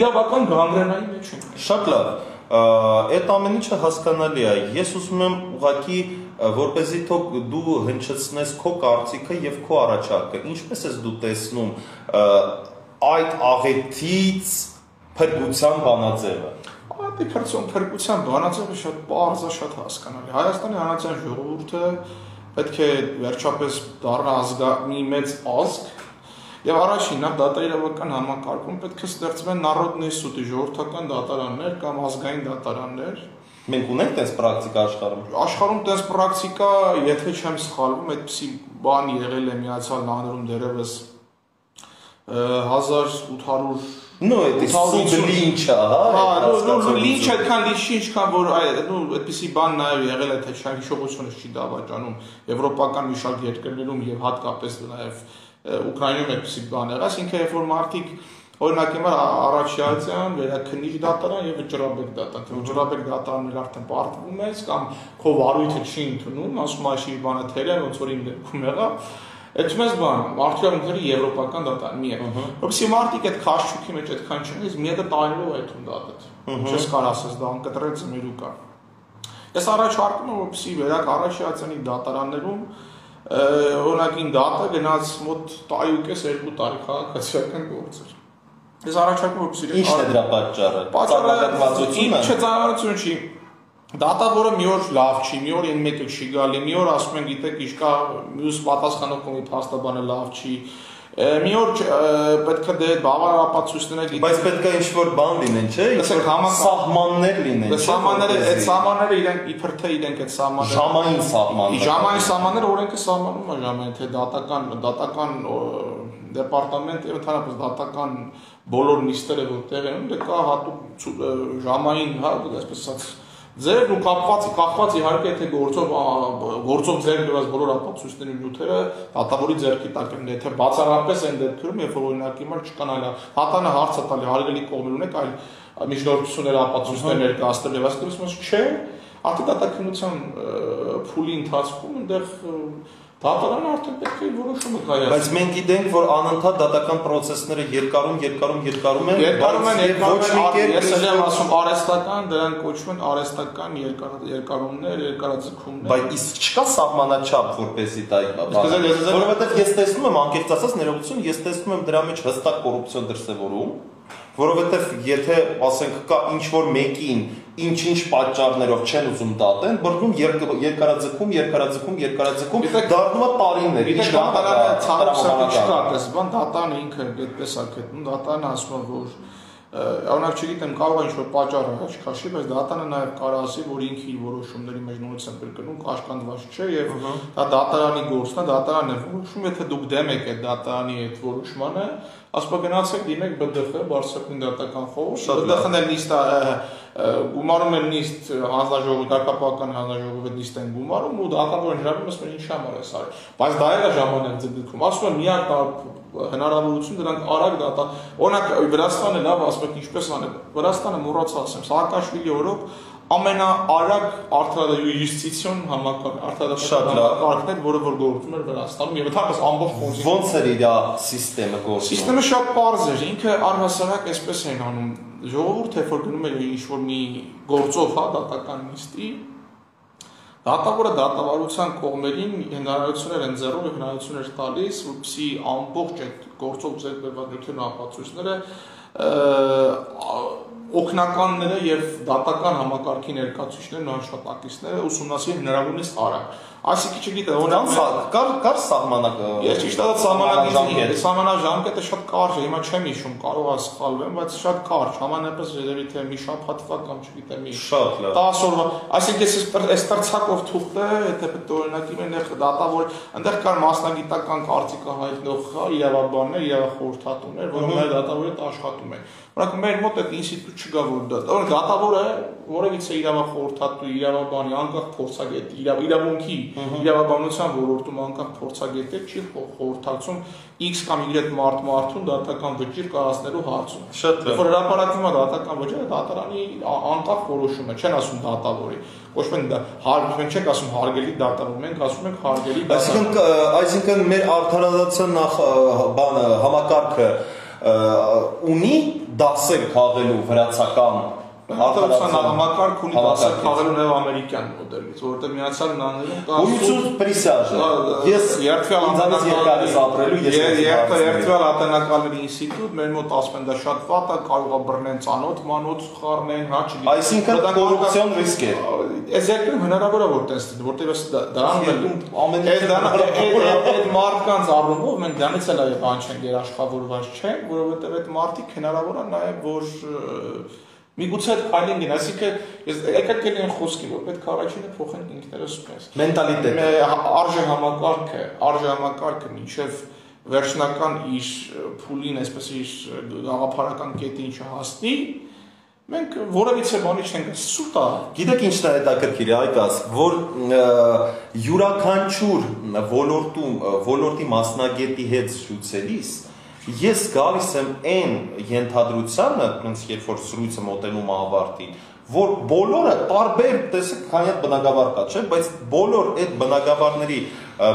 իրավական գանգրենայի մեջ ենք։ Շատ լավ այդ ամեն ինչը հասկանալի է։ Ես ուզում եմ ուղակի որ เป զի դու հնչեցնես քո կարծիքը եւ քո առաջարկը ինչպես ես դու տեսնում այդ աղետից փրկության բանաձևը? Ապի փրկություն փրկության բանաձևը շատ པարզ է շատ հասկանալի Հայաստանի հանրային ժողովուրդը պետք է վերջապես դառնա ազգա մի մեծ ազգ Եվ առաջին նախ դատարանական համակարգում պետք է ստեղծվեն նարոդնի սուտի ժողովրդական դատարաններ կամ ազգային դատարաններ, Մենք ունենք տես պրակտիկա աշխարհում։ Աշխարհում տես պրակտիկա, եթե չեմ սխալվում, այդպիսի բան եղել է Միացյալ Նահանգներում դերևս 1800 Ну, это լինչա, հա։ Հա, նո, լինչը այդքան լինչի, ինչքան որ այ, նո, այդպիսի բան նաև եղել է, թե չան հիշողությունը չի դավաճանում եվրոպական մի շարք երկրներում եւ հատկապես նաև Ուկրաինայում այդպիսի բան եղավ, այսինքն երբ որ մարդիկ Օրինակ հիմա Արաքշիացյան, վերաքնիչ դատարան եւ Ջրաբեկ դատարան։ Թե Ջրաբեկ դատարանն արդեն պարտվում է կամ քո վարույթը չի ընդունում, ասում աշի բանը թերը ոնց որ իմ դեպքում եղավ։ Այդ մեծ բան, մարդիկ ունեն եվրոպական դատարան մի է։ Որովհետեւ մարդիկ այդ քաշչուքի մեջ այդքան չեն, իսկ մի հատ տարիներով այդ ու դատած։ Չես կարող ասես դա անկտրել ծմերու կա։ Ես առաջարկում եմ որպեսի վերակ Արաքշիացյանի դատարաններում օրինակին դատը գնաց մոտ 100-2 տարի քաղաքացիական գործեր Ես առաջարկում եմ սիրել։ Ինչն է դրա պատճառը։ Ծառայվածությունը։ Չէ, ծառայվածություն չի։ Դատավորը մի օր լավ չի, մի օր այն մեկը չի գալի, մի օր ասում են, գիտեք, իշկա մյուս պատասխանող կոմի փաստաբանը լավ չի։ Մի օր պետք է դե բավարար ապացույցներ լինեն։ Բայց պետք է ինչ-որ բան լինեն, չէ՞։ Ինչ-որ սահմաններ լինեն։ Սահմանները, այդ սահմանները իրենք իբր թե իրենք այդ սահմանները ժամային սահմաններ։ Ժամային սահմանները օրենքը սահմանում է ժամային, թե դատական դատական դեպարտամենտ եւ ընդհանրապես դատական բոլոր նիստերը որ տեղ են, դե կա հատուկ ժամային, հա, այսպես ասած ձերն ու կապված կախված իհարկե թե գործով գործով ձեր դրած բոլոր ապացույցների նյութերը դատավորի ձեռքի տակ են, եթե բացառապես այն դեպքում, երբ որ օրինակ հիմա չկան այլ հատանը հարցը տալի հարգելի կողմեր ունեք այլ միջնորդությունները ապացույցներ ներկայացնել եւ ասում չէ, արդյոք դատականության փուլի ընթացքում այնտեղ Դատարանը արդեն պետք է որոշումը կայացնի։ Բայց մենք գիտենք, որ անընդհատ դատական process-ները երկարում, երկարում, երկարում են, երկարում են, երկարում են, ես եմ ասում արեստական, դրանք կոչվում են արեստական երկարումներ, երկարաձգումներ։ Բայց իսկ չկա սահմանաչափ, որպեսի դա որովհետև ես տեսնում եմ անկեղծ ասած ներողություն, ես տեսնում եմ դրա մեջ հստակ կոռուպցիոն դրսևորում որովհետև եթե ասենք կա ինչ որ մեկին ինչ-ինչ պատճառներով չեն ուզում դատեն, բռնում երկարաձգում, երկարաձգում, երկարաձգում, դառնում է տարիներ։ Ինչ դատարանը ցավոք չկա, դες բան դատարանը ինքը այդպես է գտնում, դատարանը ասում է որ Օրինակ չգիտեմ, կարող է ինչ-որ պատճառ աճ քաշի, բայց դատարանը նաև կարող ասի, որ ինքը իր որոշումների մեջ նույնիսկ կրկնում կաշկանդված չէ եւ դա դատարանի գործն է, դատարանն է որոշում, եթե դուք դեմ եք այդ դատարանի այդ որոշմանը, ասպա գնացեք դիմեք ԲԴԽ, Բարսեղին դատական խորհուրդ, ԲԴԽ-ն էլ նիստ գումարում են նիստ հանձնաժողովի, դատապահական հանձնաժողովի նիստ են գումարում ու դատավորն հրավիրում ասում են ինչ համար է սարի։ Բայց դա էլ է ժամանակ ձգքում։ Ասում են միակ հնարավորություն դրանք արագ դատա։ Օրինակ Վրաստանը լավ ասում եք ինչպես անել։ Վրաստանը մոռացա ասեմ, Սաակաշվիլի օրոք ամենաարագ արդարադատություն համակարգ արդարադատությունն էր, որը որ գործում էր Վրաստանում եւ ընդհանրապես ամբողջ ֆոնզի ոնց էր իր համակարգը գործում։ Սիստեմը շատ པարզ էր, ինքը առհասարակ այսպես են անում ժողովուրդը որ գնում է ինչ որ մի գործով հա դատական նիստի Դատավորը դատավարության կողմերին հնարավորություններ են ձեռում եւ հնարավորություններ տալիս, որպեսզի ամբողջ այդ գործով ձեռք բերված նյութերն ու ապացույցները օկնականները եւ դատական համակարգի ներկայացուցիչներն ու աշխատակիցները ուսումնասիրեն հնարավորինս արագ։ Այսինքն չգիտեմ, օրինակ կար կար սահմանակը։ Ես ճիշտ ասած սահմանակը սահմանաժամկետը շատ կարճ է, հիմա չեմ հիշում, կարող է սխալվեմ, բայց շատ կարճ, համանապես երևի թե մի շաբաթվա կամ չգիտեմ մի շատ լավ։ 10 օրվա, այսինքն ես այս տրցակով թուղթը, եթե պետք է օրինակի մենեղ դատավոր, այնտեղ կար մասնագիտական կարծիքը հայտնող հա, իրավաբաններ, իրավախորհրդատուներ, որոնք այդ դատավորը աշխատում են։ Օրինակ մեր մոտ այդ ինստիտուտ չկա որ դա։ Օրինակ դատավորը որևիցե իրավախորհրդատու, իրավաբանի, անկախ փորձագետ, իրավունքի իրավաբանության ոլորտում անկախ փորձագետը չի խորհրդակցում X կամ Y մարդ մարդուն դատական վճիռ կայացնելու հարցում։ Շատ լավ։ Որ հրապարակվում է դատական վճիռը դատարանի անկախ որոշում է, չեն ասում դատավորի։ Ոչ մեն դա հարգում չեք ասում հարգելի դատավոր, մենք ասում ենք հարգելի դատավոր։ Այսինքն այսինքն մեր արդարադատության նախ բանը համակարգը ունի դասեր քաղելու վրացական Հատուցան համակարգ ունի դասեր քաղելու նաև ամերիկյան մոդելից, որովհետև Միացյալ Նահանգներում կա Գույցուց պրիսաժը։ Ես երթվյալ ինձանից երկար ես ապրելու, ես երթվյալ ատենականների ինստիտուտ, մեր մոտ ասում են դա շատ վատ է, կարող է բռնեն ցանոթ, մանոց խառնեն, հա, չգիտեմ։ Այսինքն կոռուպցիոն ռիսկ է։ Այս երկրում հնարավոր է որ տես, որտեղ եմ ամեն այդ մարդկանց առումով մենք դրանից էլ այո բան չենք երաշխավորված չենք, որովհետև այդ մարդիկ հնարավոր է նաև որ Միգուցե այդ քայլին գին, այսինքն ես եկել կենեն խոսքի, որ պետք է առաջինը փոխենք ինքներս մեզ։ Մենտալիտետը, արժե համակարգը, արժե համակարգը ինչև վերջնական իր փուլին, այսպես իր գաղափարական կետին չհասնի, մենք որևիցե բանի չենք սուտ է։ Գիտեք ինչն է հետաքրքիր, այկաս, որ յուրաքանչյուր ոլորտում, ոլորտի մասնագետի հետ զրուցելիս ես գալիս եմ այն ենթադրությանը, ինձ երբ որ սրույցը մոտենում ավարտին, որ բոլորը տարբեր, տեսեք, քանի հատ բնակավար կա, չէ, բայց բոլոր այդ բնակավարների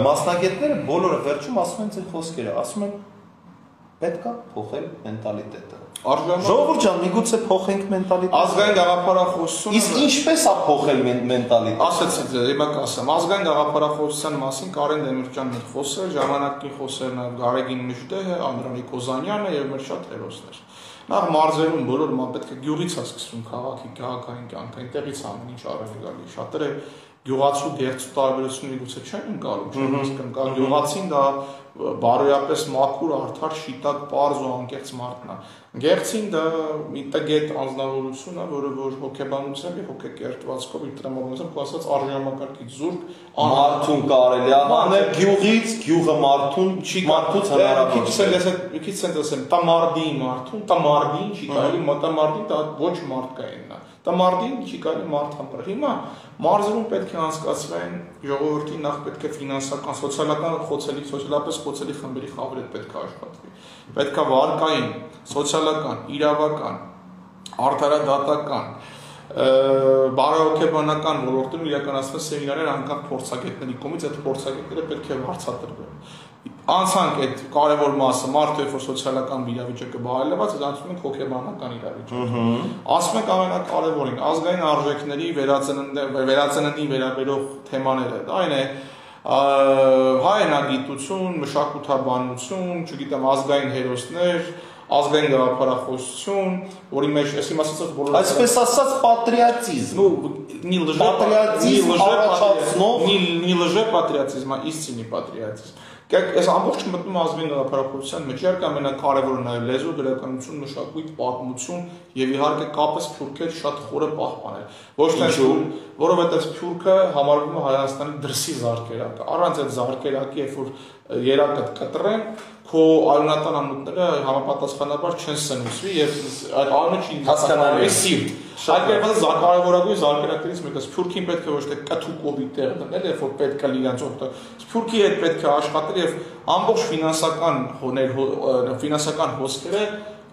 մասնագետները բոլորը վերջում ասում են ձեր խոսքերը, ասում են պետքա փոխել մենտալիտետը։ Ժողովուրդ ջան, միգուցե փոխենք մենտալիտետը։ Ազգային գաղափարախոսությունը Իսկ ինչպես է փոխել մենտալիտետը։ Ասացի հիմա կասեմ, ազգային գաղափարախոսության մասին Կարեն Դեմիրճյանն էր խոսել, ժամանակի խոսել նաև Գարեգին Միշտեհը, Անդրանիկ Օզանյանը եւ մեր շատ հերոսներ։ Նախ մարզերում բոլոր մա պետք է գյուղից է սկսվում քաղաքի քաղաքային կյանքը, այնտեղից ամեն ինչ արել գալի։ Շատերը գյուղացու դերձու տարբերությունը գուցե չեն ընկալում, իսկ կա գյուղացին դա բարոյապես մաքուր, արդար, շիտակ, པարզ ու անկեղծ մարդն է։ Գերցին դա մի տգետ անznավորություն է, որը որ հոգեբանությամբ եւ հոգեկերտվածքով իր տրամադրությամբ ասած արժանամակարգից զուրկ մարդուն կարելի է հանել գյուղից, գյուղը մարդուն, չի մարդուց հնարավոր։ Քիչ ես մի քիչ սենտես եմ, տամարդի մարդուն, տամարդին չի կարելի, մտամարդին դա ոչ մարդկայինն է։ Տամարդին չի կարելի մարդ համբար։ Հիմա մարզերում պետք է անցկացվեն ժողովրդի նախ պետք է ֆինանսական, սոցիալական խոցելի, սոցիալապես խոցելի խմբերի խաղեր պետք է աշխատվի։ Պետք է վարկային, սոցիալական, իրավական, արդարադատական, բարոյոգեբանական ոլորտում իրականացվեն սեմինարներ անկախ փորձագետների կողմից, այդ փորձագետները պետք է վարձատրվեն անցանք այդ կարևոր մասը մարդու երբ որ սոցիալական իրավիճակը բարելաված է դարձնում ենք հոգեբանական իրավիճակ։ Ասում ենք ամենակարևորին ազգային արժեքների վերածննդի վերաբերող թեմաները։ Դա այն է հայնագիտություն, մշակութաբանություն, չգիտեմ, ազգային հերոսներ, ազգային գաղափարախոսություն, որի մեջ այսի մասած բոլորը Այսպես ասած պատրիոտիզմ։ Ну, не лже патриотизм, не лже патриотизм, не лже патриотизм, а истинный патриотизм Գիտեք, այս ամբողջ մտնում ազգային գաղափարախոսության մեջ իհարկե ամենակարևորը նաև լեզու, գրականություն, մշակույթ, պատմություն եւ իհարկե կապը սփյուռքի հետ շատ խորը պահպանել։ Ոչ թե որովհետեւ սփյուռքը համարվում է Հայաստանի դրսի զարգերակը։ Առանց այդ զարգերակի, երբ որ երակը կտրեն, քո արյունատան անունները համապատասխանաբար չեն սնուցվի եւ այդ անունը չի հասկանալի սիրտ։ Շատ կարևոր է կարևորագույն զարգերակներից մեկը սփյուռքին պետք է ոչ թե կթուկովի տեղ դնել, երբ որ պետք է լիրանց օգտը։ Սփյուռքի հետ պետք է աշխատել եւ ամբողջ ֆինանսական հոներ ֆինանսական հոսքերը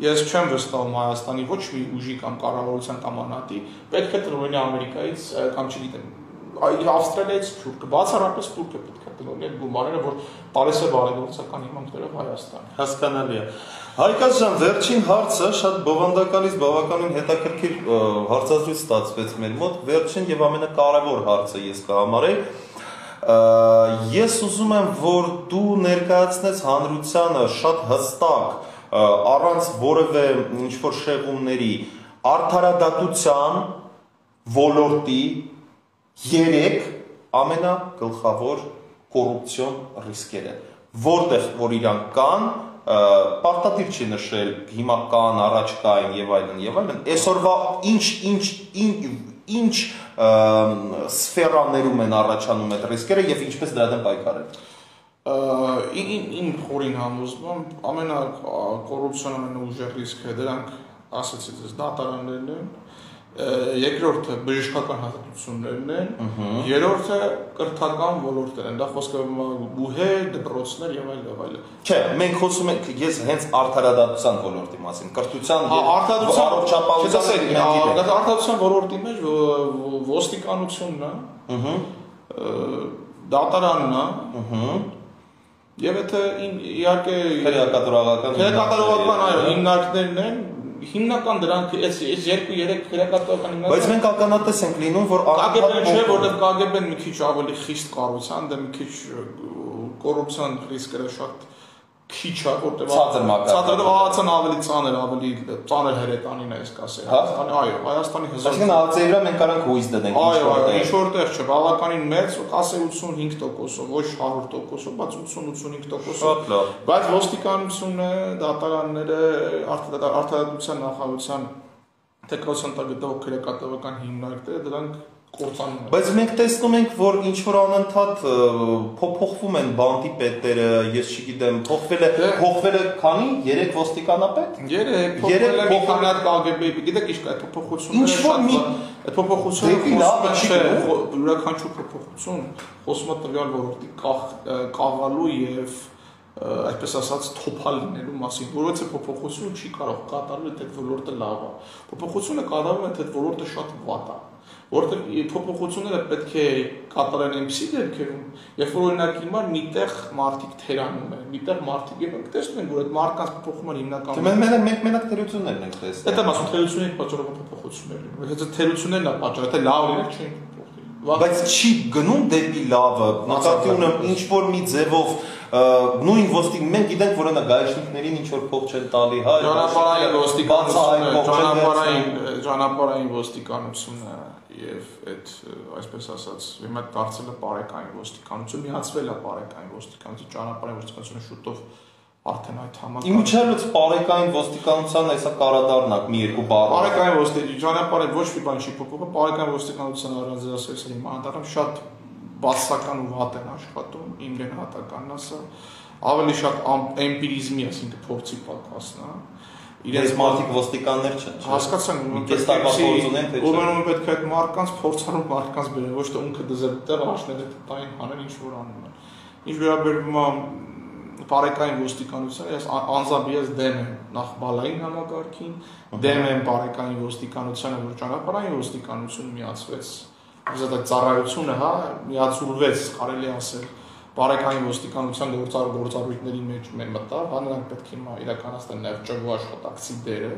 ես չեմ վստահում Հայաստանի ոչ մի ուժի կամ կառավարության կամ անհատի պետք է տրոյնի Ամերիկայից կամ չգիտեմ Ավստրալիայից թուրքը, բացառապես թուրքը պետք է տնօրինի այդ գումարները, որ տալիս է բարեգործական հիմունքներով Հայաստան։ Հասկանալի է։ Հայկաց ջան, վերջին հարցը շատ բովանդակալից բավականին հետաքրքիր հարցազրույց ստացվեց մեր մոտ։ Վերջին եւ ամենակարևոր հարցը ես կհամարեի ես ուզում եմ որ դու ներկայացնես հանրությանը շատ հստակ առանց որևէ ինչ որ շեղումների արդարադատության ոլորտի 3 ամենագլխավոր կոռուպցիոն ռիսկերը, որտեղ որ իրանք կան, պարտադիր չի նշել հիմա կան, առաջ կային եւ այլն եւ այլն։ Այսօրվա ինչ ինչ ինչ սֆերաներում են առաջանում այդ ռիսկերը եւ ինչպես դրա դեմ պայքարել ին ին խորին համոզվում ամենա կոռուպցիոն ամենաուժեղ ռիսկը դրանք ասացի դες դատարաններն են երկրորդը բժշկական հաստատություններն են, երրորդը կրթական ոլորտն են, դա խոսքը բուհե, դպրոցներ եւ այլ եւ այլ։ Չէ, մենք խոսում ենք ես հենց արդարադատության ոլորտի մասին, կրթության եւ առողջապահության արդարադատության ոլորտի մեջ ոստիկանությունն է, ըհը, դատարանն է, ըհը, Եվ եթե իհարկե քրեակատարողական քրեակատարողական այո հիմնարկներն են հիմնական դրանք այս այս 2-3 քրեակատարական հիմնական Բայց մենք ականատես ենք լինում, որ KGB-ն չէ, որովհետև KGB-ն մի քիչ ավելի խիստ կառուցան, դա մի քիչ կոռուպցիոն ռիսկերը շատ քիչ է, որտեղ ցածր մակարդակ։ Ցածր ահացան ավելի ծանր, ավելի ծանր հերետանին է այս կասել։ Հայաստանի, այո, Հայաստանի հզոր։ Այսինքն ԱՑ-ի վրա մենք կարանք հույս դնենք ինչ որտեղ։ Այո, ինչ որտեղ չէ, բավականին մեծ, ասե 85%-ով, ոչ 100%-ով, բայց 80-85%-ով։ Բայց ոստիկանությունը, դատարանները, արտադրության նախարարության տեխնոսան տակ գտնող քրեակատավական հիմնարկները դրանք կործանում։ Բայց մենք տեսնում ենք, որ ինչ որ անընդհատ փոփոխվում են բանտի պետերը, ես չգիտեմ, փոխվել է, դե- փոխվել է քանի? 3 ոստիկանապետ։ 3, փոխվել է մի քանի հատ KGB, գիտեք ինչ կա, փոփոխությունները շատ այդ փոփոխությունը չի, յուրաքանչյուր փոփոխություն խոսում է տվյալ ոլորտի կաղալու եւ այսպես ասած թոփալ լինելու մասին, որովհետեւ փոփոխություն չի կարող կատարվել, թե ոլորտը լավ է։ Փոփոխությունը կատարվում է, թե ոլորտը շատ վատ է որտեղ փոփոխությունները պետք է կատարեն այնպիսի դեպքերում, երբ որ օրինակ հիմա միտեղ մարդիկ թերանում են, միտեղ մարդիկ եւ մենք տեսնում ենք, որ այդ մարդկանց փոփոխումը հիմնականում Մենք մենակ մենք մենակ թերություններն ենք տեսնում։ Դա մասում թերությունների պատճառով փոփոխություններ լինում։ Եթե թերություններն է պատճառը, թե լավ լինել չէին բայց չի գնում դեպի լավը նկատի ունեմ ինչ որ մի ձևով նույն ոստիկ մենք գիտենք որ նա գայշնիկներին ինչ որ փող չեն տալի հա ճանապարհային ոստիկանությունը ճանապարհային ճանապարհային ոստիկանությունը եւ այդ այսպես ասած հիմա դարձել է բարեկային ոստիկանություն, միացվել է բարեկային ոստիկանություն, ճանապարհային ոստիկանությունը շուտով արդեն այդ համակարգը Իմիջիայլոց բարեկային ոստիկանության հեսա կարադառնակ մի երկու բառ։ Բարեկային ոստիկանություն ճանապարհը ոչ մի բան չի փոխվում, բարեկային ոստիկանության առանձնացրել հիմա անդառնում շատ բացական ու վատ են աշխատում, իմ գնահատականն ասա, ավելի շատ էմպիրիզմի, այսինքն փորձի պատկասն է իրենց մարդիկ ոստիկաններ չեն։ Հասկացան, փորձ ունեն թե չէ։ Ուրեմն պետք է այդ մարդկանց փորձառու մարդկանց բերեն, ոչ թե ունքը դզել տեղ աշները տային հանեն ինչ որ անում են։ Ինչ վերաբերում է բարեկային ոստիկանությանը, ես անձամբ ես դեմ եմ նախ բալային համակարգին, դեմ եմ բարեկային ոստիկանությանը, որ ճանապարհային ոստիկանություն միացվեց։ Ուզած այդ ծառայությունը, հա, միացուրվեց, կարելի ասել բարեկային ոստիկանության գործար գործառույթների մեջ մեր մտավ, հա նրանք պետք է հիմա իրականացնեն նաև ճգու աշխատակցի դերը։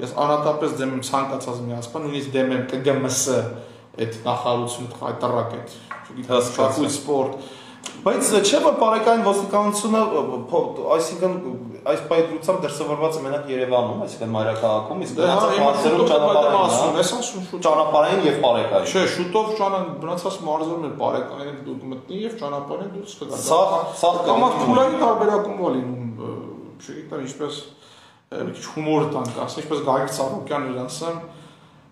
Ես անհատապես դեմ եմ ցանկացած միացման, նույնիսկ դեմ եմ ԿԳՄՍ այդ նախարարությունը հայտարարակ այդ, չգիտեմ, շախուտ սպորտ Բայց չէ՞ որ բարեկային ոստիկանությունը, այսինքն այս պայծրությամբ դրսևորված է մենակ Երևանում, այսինքն մայրաքաղաքում, իսկ մնացած մարզերում ճանապարհային, ես ասում շուտ ճանապարհային եւ բարեկային։ Չէ, շուտով ճանա մնացած մարզերում էլ բարեկային դուք մտնի եւ ճանապարհային դուրս կգա։ Սա սա կամ փուլային տարբերակում ա լինում, չգիտեմ ինչպես մի քիչ հումոր տանք, ասես ինչպես Գագիկ էր ասում,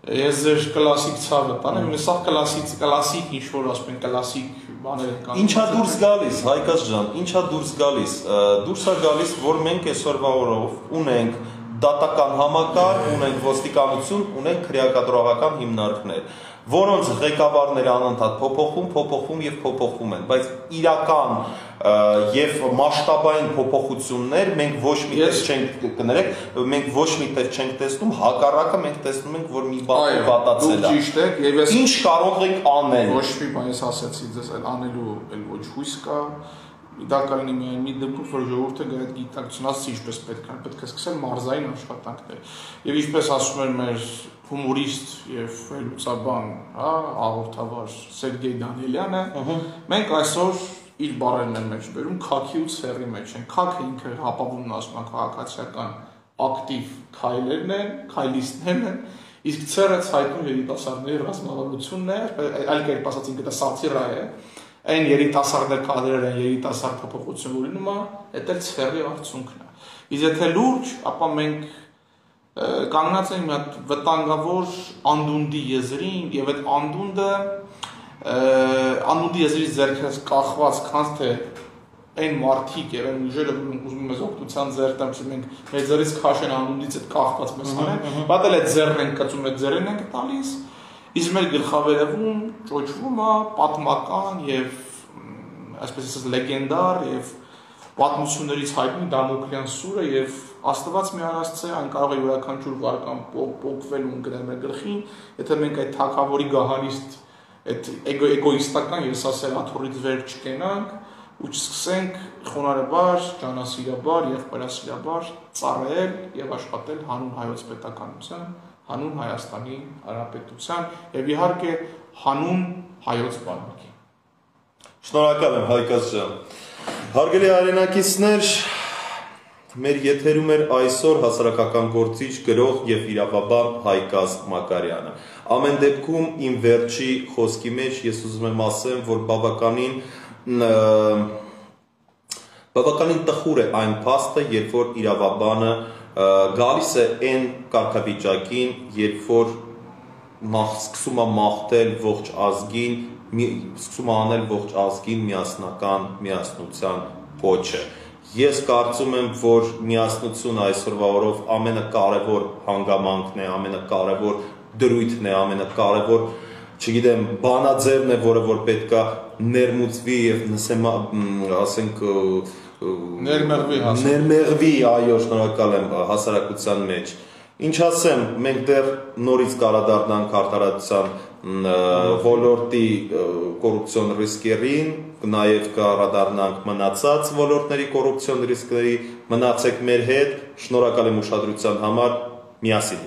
ես ձեր կլասիկ ցավը տանեմ, ես սա կլասիկ կլասիկ ինչ որ ասում են կլասիկ բաներ կան։ Ինչա դուրս գալիս, Հայկաս ջան, ինչա դուրս գալիս։ Դուրս է գալիս, որ մենք այսօրվա օրով ունենք դատական համակարգ, ունենք ոստիկանություն, ունենք քրեակատարողական հիմնարկներ որոնց ղեկավարները անընդհատ փոփոխում, փոփոխում եւ փոփոխում են, բայց իրական եւ մասշտաբային փոփոխություններ մենք ոչ մի տես չենք կներեք, մենք ոչ մի տես չենք տեսնում, հակառակը մենք տեսնում ենք, որ մի բան վատացել է։ ճիշտ եք եւ ես Ինչ կարող ենք անել։ Ոչ մի բան ես ասացի, ձեզ այլ անելու էլ ոչ հույս կա, դա կլինի միայն մի դեպքում, որ ժողովուրդը գա այդ գիտակցություն ասի ինչպես պետք է, պետք է սկսել մարզային աշխատանքներ։ Եվ ինչպես ասում էր մեր հումորիստ եւ վերլուծաբան, հա, հաղորդավար Սերգեյ Դանիելյանը, մենք այսօր իր բառերն են մեջ բերում քաքի ու ցերի մեջ են։ Քաքը ինքը հապավումն ասում է քաղաքացիական ակտիվ քայլերն են, քայլիստներն են, իսկ ցերը ցայտուն երիտասարդների ռազմավարությունն է, այլ կերպ ասած ինքը դա սատիրա է, այն երիտասարդներ կադրեր են երիտասարդ փոփոխություն ունենում, դա էլ ցերի արդյունքն է։ Իսկ եթե լուրջ, ապա մենք կանգնած են մի հատ վտանգավոր անդունդի եզրին եւ այդ անդունդը անդունդի եզրից ձերքից կախված քանց թե այն մարտիկ եւ այն ուժերը որ ուզում ես օգնության ձեռտամ չի մենք մեր ձեռից քաշեն անդունդից այդ կախված մեզ հանեն էլ այդ ձեռն են կծում այդ ձեռին են տալիս իսկ մեր գլխավերևում ճոճվում է պատմական եւ այսպես ասած լեգենդար եւ պատմություններից հայտնի Դամոկլյան սուրը եւ Աստված մի արածցե այն կարող է յուրաքանչյուր վարկան փոփվել ու ընկնել մեր գլխին, եթե մենք այդ թակավորի գահանիստ այդ էգո էգոիստական եսասեր աթորից վեր չկենանք ու չսկսենք խոնարհաբար, ջանասիրաբար եւ պարասիրաբար ծառայել եւ աշխատել հանուն հայոց պետականության, հանուն Հայաստանի Հանրապետության եւ իհարկե հանուն հայոց բանակի։ Շնորհակալ եմ Հայկաս ջան։ Հարգելի արենակիցներ, մեր եթերում էր այսօր հասարակական գործիչ գրող եւ իրավաբան Հայկաս Մակարյանը։ Ամեն դեպքում իմ վերջի խոսքի մեջ ես ուզում եմ ասեմ, որ բավականին բավականին տխուր է այն փաստը, երբ որ իրավաբանը գալիս է այն կարգավիճակին, երբ որ սկսում է մաղթել ողջ ազգին, սկսում է անել ողջ ազգին միասնական միասնության կոչը։ Ես կարծում եմ, որ միասնությունը այսօրվա օրով ամենակարևոր հանգամանքն է, ամենակարևոր դրույթն է, ամենակարևոր, չգիտեմ, բանաձևն է, որը որ պետքա ներմուծվի եւ նսեմ, ասենք ներմեղվի հասարակ։ Ներմեղվի, այո, շնորհակալ եմ հասարակության մեջ։ Ինչ ասեմ, մենք դեռ նորից կարադառնանք արտարացության ոլորտի կոռուպցիոն ռիսկերին, նաև կառադառնանք մնացած ոլորտների կոռուպցիոն ռիսկերի, մնացեք մեր հետ, շնորհակալ եմ ուշադրության համար, միասին